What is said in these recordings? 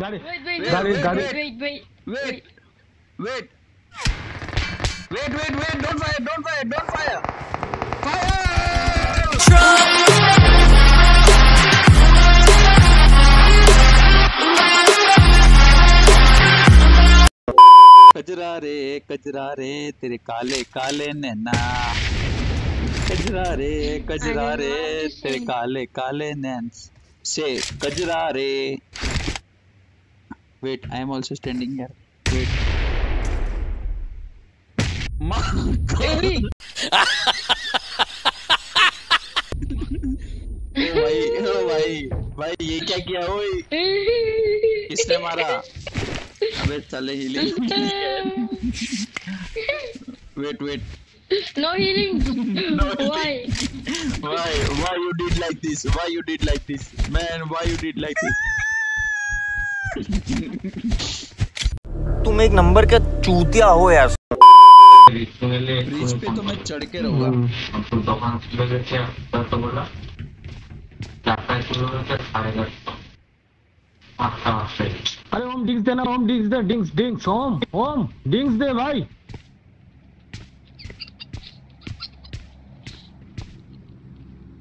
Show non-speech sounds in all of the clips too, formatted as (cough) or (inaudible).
गाड़ी Wait, wait, गाड़ी wait, गाड़ी wait, wait, wait. Wait. Wait. Wait, wait, wait. Don't fire. Don't fire. Don't fire. Fire! कजरा रे कजरा रे तेरे काले काले नैना कजरा रे don't रे तेरे काले काले नैन से कजरा रे wait i am also standing here wait ओ भाई ओ भाई भाई ये क्या किया ओए किसने मारा अबे चले healing wait wait healing. No Why? why why you did like this why you did like this man why you did like this तुम एक नंबर का चूतिया हो यार। ब्रिज पे तो मैं चढ़ के रहूँगा। अरे ओम डिंग्स देना ओम डिंग्स दे डिंग्स डिंग्स ओम ओम डिंग्स दे भाई।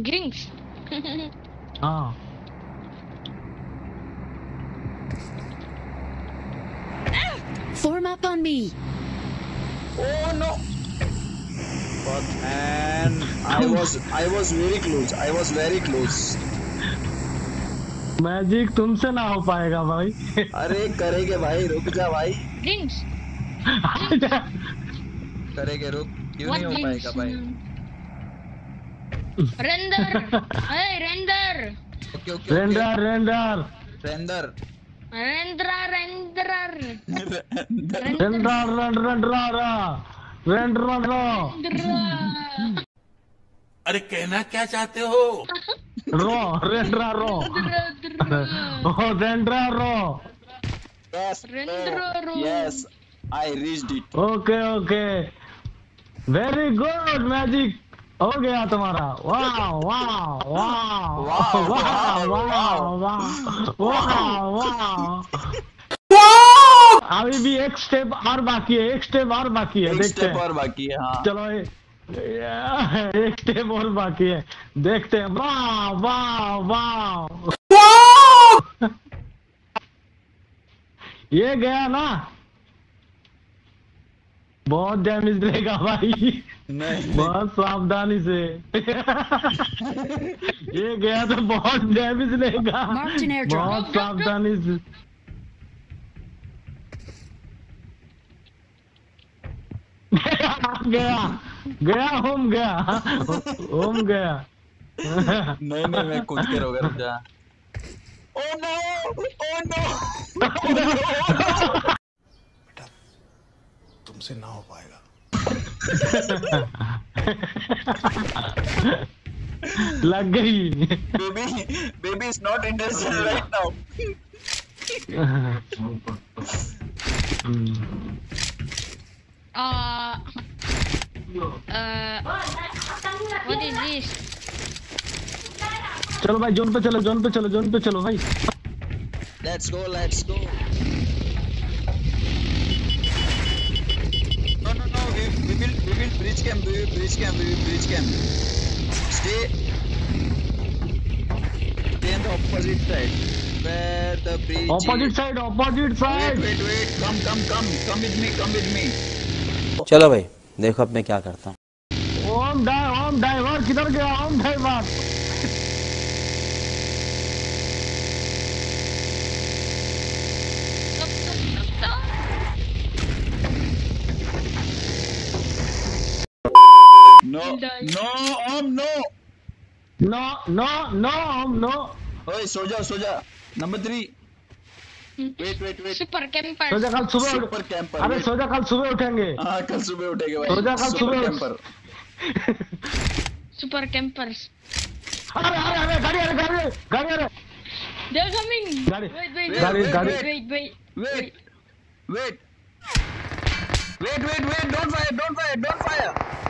गिंग्स (laughs) हाँ। Form मैजिक oh, तुमसे ना हो पाएगा भाई। अरे करेंगे भाई रुक जा भाई। करेंगे रुक। क्यों नहीं हो पाएगा भाई? रेंडर अरे render render render render render render render Rendra. अरे कहना क्या चाहते हो? रो रेंडर रो। ओ रेंडर रो। Yes Rendra. yes i reached it. Okay okay very good magic हो गया तुम्हारा। वाह वाह वाह वाह वाह वाह वाह वाह अभी भी एक स्टेप और बाकी है एक स्टेप और बाकी है देखते हैं। और बाकी है हाँ। चलो एक स्टेप और बाकी है देखते हैं। वाह वाह। वाह! ये गया ना? बहुत डैमेज देगा भाई। नहीं। बहुत सावधानी से। ये गया तो बहुत डैमेज लेगा. बहुत सावधानी से। (laughs) गया। गया होम गया। होम गया। नहीं नहीं मैं कूद के रोगा रुक जा। ओ नो ओ नो तुमसे ना हो पाएगा। लग गई। Baby baby is not interested right now Uh, uh, what is this? चलो भाई जोन पे चलो जोन पे चलो जोन पे चलो भाई। Let's go let's go We, will, we will bridge camp. We will bridge camp. We will bridge camp. Stay. Stay on the opposite side, where the bridge. opposite is. side opposite side Wait, wait, wait. Come, come, come. Come with me. Come with me. चलो भाई देखो अब मैं क्या करता हूँ No, Om no. No, no, no, Om no. ओए सो जा सो जा number 3 wait wait wait super camper सोजा कल सुबह सुपर कैंपर अरे सोजा कल सुबह उठेंगे हाँ कल सुबह उठेंगे भाई सोजा कल सुबह कैंपर सुपर कैंपर्स अरे अरे अरे गाड़ी अरे गाड़ी गाड़ी अरे They're coming. Got it. Wait, wait, got wait, it, got wait, it. Wait, wait, wait, wait, wait, wait, wait! Don't fire! Don't fire! Don't fire!